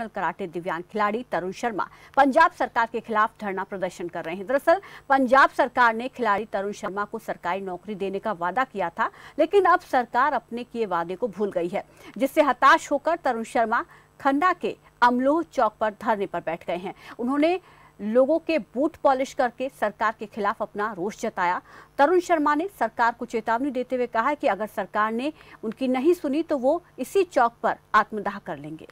National karate दिव्यांग खिलाड़ी तरुण शर्मा पंजाब सरकार के खिलाफ धरना प्रदर्शन कर रहे हैं। दरअसल, पंजाब सरकार ने खिलाड़ी तरुण शर्मा को सरकारी नौकरी देने का वादा किया था, लेकिन अब सरकार अपने किए वादे को भूल गई है, जिससे हताश होकर तरुण शर्मा खन्ना के अमलोह चौक पर धरने पर बैठ गए हैं। उन्होंने लोगों के बूट पॉलिश करके सरकार के खिलाफ अपना रोष जताया। तरुण शर्मा ने सरकार को चेतावनी देते हुए कहा कि अगर सरकार ने उनकी नहीं सुनी तो वो इसी चौक पर आत्मदाह कर लेंगे।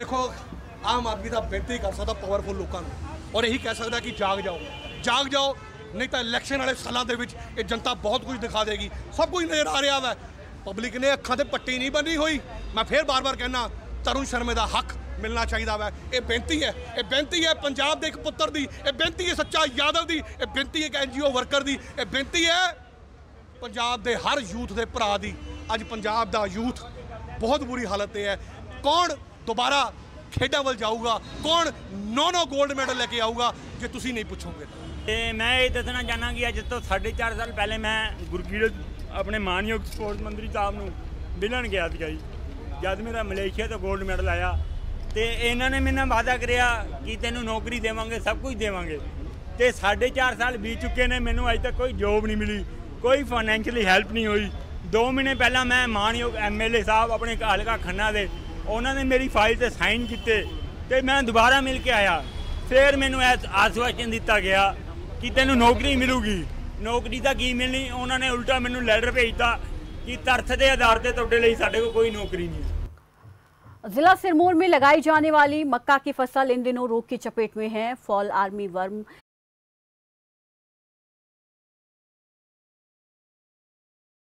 ਦੇਖੋ, ਆਮ ਆਦਮੀ ਦਾ ਬੇਨਤੀ ਕਰ ਸਕਦਾ ਪਾਵਰਫੁਲ ਲੋਕਾਂ ਨੂੰ ਔਰ ਇਹੀ ਕਹਿ ਸਕਦਾ ਕਿ ਜਾਗ ਜਾਓ। ਜਾਗ ਜਾਓ, ਨਹੀਂ ਤਾਂ ਇਲੈਕਸ਼ਨ ਵਾਲੇ ਸਾਲਾਂ ਦੇ ਵਿੱਚ ਇਹ ਜਨਤਾ ਬਹੁਤ ਕੁਝ ਦਿਖਾ ਦੇਗੀ। ਸਭ ਕੁਝ ਨਜ਼ਰ ਆ ਰਿਹਾ ਵਾ। ਪਬਲਿਕ ਨੇ ਅੱਖਾਂ ਤੇ ਪੱਟੀ ਨਹੀਂ ਬੰਨੀ ਹੋਈ। ਮੈਂ ਫੇਰ ਬਾਰ-ਬਾਰ ਕਹਿਣਾ ਤਰੁਣ ਸ਼ਰਮੇ ਦਾ ਹੱਕ ਮਿਲਣਾ ਚਾਹੀਦਾ ਵਾ। ਇਹ ਬੇਨਤੀ ਹੈ, ਇਹ ਬੇਨਤੀ ਹੈ ਪੰਜਾਬ ਦੇ ਇੱਕ ਪੁੱਤਰ ਦੀ। ਇਹ ਬੇਨਤੀ ਹੈ ਸੱਚਾ ਯਾਦਵ ਦੀ। ਇਹ ਬੇਨਤੀ ਹੈ ਇੱਕ ਐਨਜੀਓ ਵਰਕਰ ਦੀ। ਇਹ ਬੇਨਤੀ ਹੈ ਪੰਜਾਬ ਦੇ ਹਰ ਯੂਥ ਦੇ ਭਰਾ ਦੀ। ਅੱਜ ਪੰਜਾਬ ਦਾ ਯੂਥ ਬਹੁਤ ਬੁਰੀ ਹਾਲਤ ਤੇ ਹੈ। ਕੌਣ ਦੁਬਾਰਾ ਖੇਡਾਂ ਵੱਲ ਜਾਊਗਾ। ਕੌਣ ਨੋ ਨੋ 골ਡ ਮੈਡਲ ਲੈ ਕੇ ਆਊਗਾ, ਜੇ ਤੁਸੀਂ ਨਹੀਂ ਪੁੱਛੋਗੇ। ਤੇ ਮੈਂ ਇਹ ਦੱਸਣਾ ਚਾਹਨਾ ਕਿ ਅੱਜ ਤੋਂ 4.5 ਸਾਲ ਪਹਿਲੇ ਮੈਂ ਗੁਰਕੀਰਤ, ਆਪਣੇ ਮਾਨਯੋਗ ਸਪੋਰਟਸ ਮੰਤਰੀ ਸਾਹਿਬ ਨੂੰ ਮਿਲਣ ਗਿਆ ਸੀਗਾ ਜੀ। ਜਦ ਮੇਰਾ ਮਲੇਸ਼ੀਆ ਤੋਂ 골ਡ ਮੈਡਲ ਆਇਆ, ਤੇ ਇਹਨਾਂ ਨੇ ਮੈਨੂੰ ਵਾਅਦਾ ਕਰਿਆ ਕਿ ਤੈਨੂੰ ਨੌਕਰੀ ਦੇਵਾਂਗੇ, ਸਭ ਕੁਝ ਦੇਵਾਂਗੇ। ਤੇ 4.5 ਸਾਲ ਬੀਤ ਚੁੱਕੇ ਨੇ, ਮੈਨੂੰ ਅਜੇ ਤੱਕ ਕੋਈ ਜੋਬ ਨਹੀਂ ਮਿਲੀ, ਕੋਈ ਫਾਈਨੈਂਸ਼ੀਅਲੀ ਹੈਲਪ ਨਹੀਂ ਹੋਈ। 2 ਮਹੀਨੇ ਪਹਿਲਾਂ ਮੈਂ ਮਾਨਯੋਗ ਐਮਐਲਏ ਸਾਹਿਬ, ਆਪਣੇ ਹਲਕਾ ਖੰਨਾ ਦੇ ਉਹਨਾਂ ਨੇ ਮੇਰੀ ਫਾਈਲ ਤੇ ਸਾਈਨ ਕੀਤੇ ਤੇ ਮੈਂ ਦੁਬਾਰਾ ਮਿਲ ਕੇ ਆਇਆ ਫਿਰ ਮੈਨੂੰ ਇਹ ਆਸਵਾਸ਼ਨ ਦਿੱਤਾ ਗਿਆ ਕਿ ਤੈਨੂੰ ਨੌਕਰੀ ਮਿਲੂਗੀ ਨੌਕਰੀ ਤਾਂ ਕੀ ਮਿਲਣੀ ਉਹਨਾਂ ਨੇ ਉਲਟਾ ਮੈਨੂੰ ਲੈਟਰ ਭੇਜਤਾ ਕਿ ਤਰਥ ਦੇ ਆਧਾਰ ਤੇ ਤੁਹਾਡੇ ਲਈ ਸਾਡੇ ਕੋਲ ਕੋਈ ਨੌਕਰੀ ਨਹੀਂ ਹੈ जिला सिरमौर में लगाई जाने वाली मक्का की फसल इन दिनों रोग की चपेट में है फॉल आर्मी वर्म